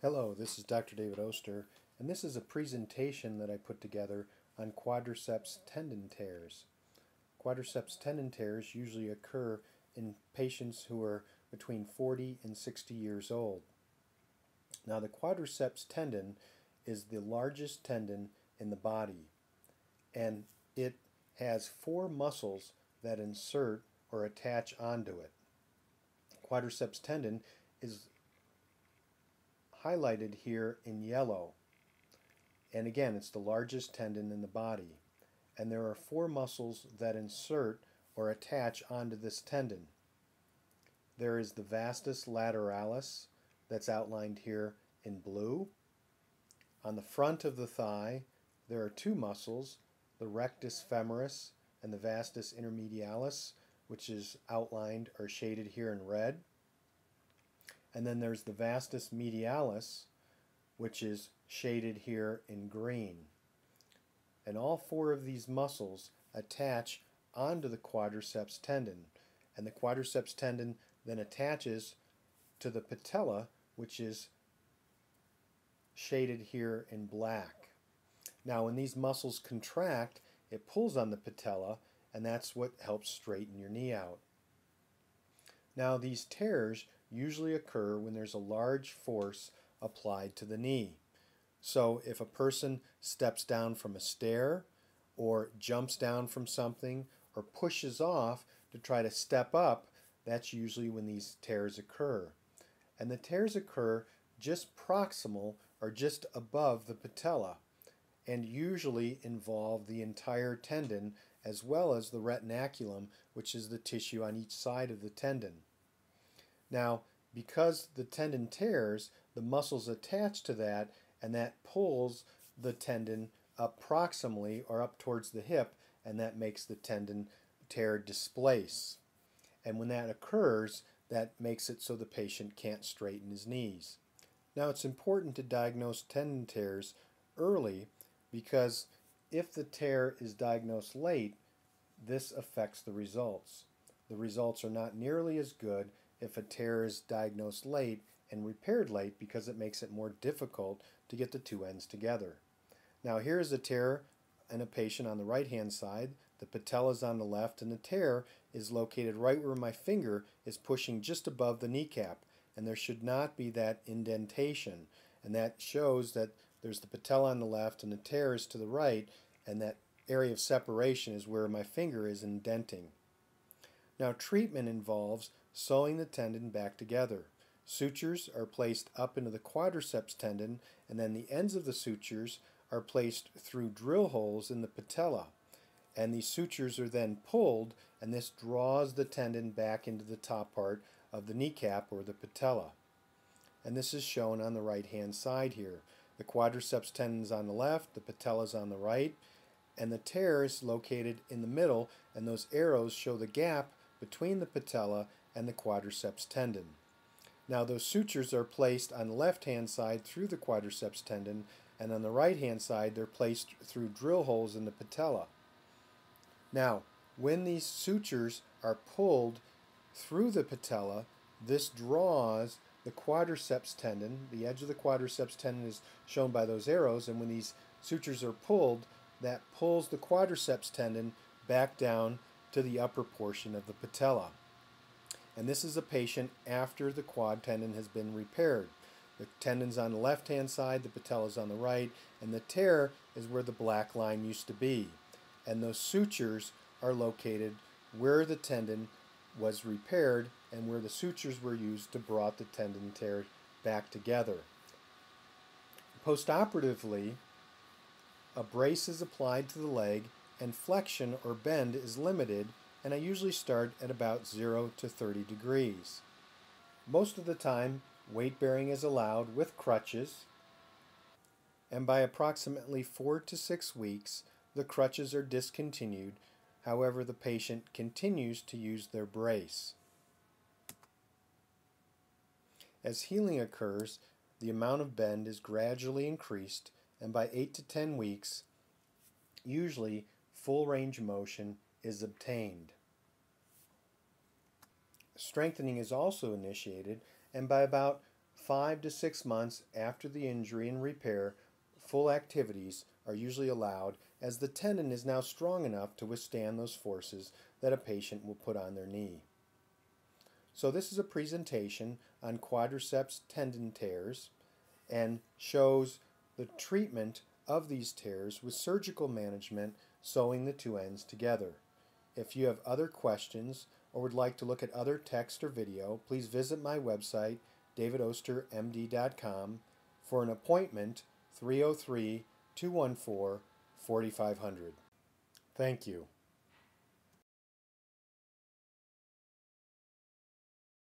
Hello, this is Dr. David Oster, and this is a presentation that I put together on quadriceps tendon tears. Quadriceps tendon tears usually occur in patients who are between 40 and 60 years old. Now, the quadriceps tendon is the largest tendon in the body, and it has four muscles that insert or attach onto it. Quadriceps tendon is highlighted here in yellow. And again, it's the largest tendon in the body. And there are four muscles that insert or attach onto this tendon. There is the vastus lateralis that's outlined here in blue. On the front of the thigh, there are two muscles, the rectus femoris and the vastus intermedialis, which is outlined or shaded here in red. And then there's the vastus medialis, which is shaded here in green. And all four of these muscles attach onto the quadriceps tendon. And the quadriceps tendon then attaches to the patella, which is shaded here in black. Now, when these muscles contract, it pulls on the patella, and that's what helps straighten your knee out. Now, these tears usually occur when there's a large force applied to the knee. So if a person steps down from a stair or jumps down from something or pushes off to try to step up, that's usually when these tears occur. And the tears occur just proximal or just above the patella and usually involve the entire tendon as well as the retinaculum, which is the tissue on each side of the tendon. Now, because the tendon tears, the muscles attach to that, and that pulls the tendon up proximally or up towards the hip, and that makes the tendon tear displace. And when that occurs, that makes it so the patient can't straighten his knees. Now, it's important to diagnose tendon tears early because if the tear is diagnosed late, this affects the results. The results are not nearly as good if a tear is diagnosed late and repaired late because it makes it more difficult to get the two ends together. Now here is a tear in a patient on the right hand side, the patella is on the left, and the tear is located right where my finger is pushing just above the kneecap, and there should not be that indentation. And that shows that there's the patella on the left and the tear is to the right, and that area of separation is where my finger is indenting. Now treatment involves sewing the tendon back together. Sutures are placed up into the quadriceps tendon, and then the ends of the sutures are placed through drill holes in the patella. And these sutures are then pulled, and this draws the tendon back into the top part of the kneecap or the patella. And this is shown on the right hand side here. The quadriceps tendon is on the left, the patella is on the right, and the tear is located in the middle, and those arrows show the gap between the patella and the quadriceps tendon. Now those sutures are placed on the left hand side through the quadriceps tendon and on the right hand side they're placed through drill holes in the patella. Now when these sutures are pulled through the patella this draws the quadriceps tendon, the edge of the quadriceps tendon is shown by those arrows and when these sutures are pulled that pulls the quadriceps tendon back down to the upper portion of the patella and this is a patient after the quad tendon has been repaired. The tendon's on the left hand side, the patella's on the right, and the tear is where the black line used to be. And those sutures are located where the tendon was repaired and where the sutures were used to brought the tendon tear back together. Postoperatively, a brace is applied to the leg and flexion or bend is limited and I usually start at about 0 to 30 degrees. Most of the time, weight bearing is allowed with crutches, and by approximately 4 to 6 weeks, the crutches are discontinued. However, the patient continues to use their brace. As healing occurs, the amount of bend is gradually increased, and by 8 to 10 weeks, usually full range motion is obtained. Strengthening is also initiated, and by about five to six months after the injury and repair, full activities are usually allowed as the tendon is now strong enough to withstand those forces that a patient will put on their knee. So this is a presentation on quadriceps tendon tears and shows the treatment of these tears with surgical management sewing the two ends together. If you have other questions or would like to look at other text or video, please visit my website, davidostermd.com, for an appointment 303 214 4500. Thank you.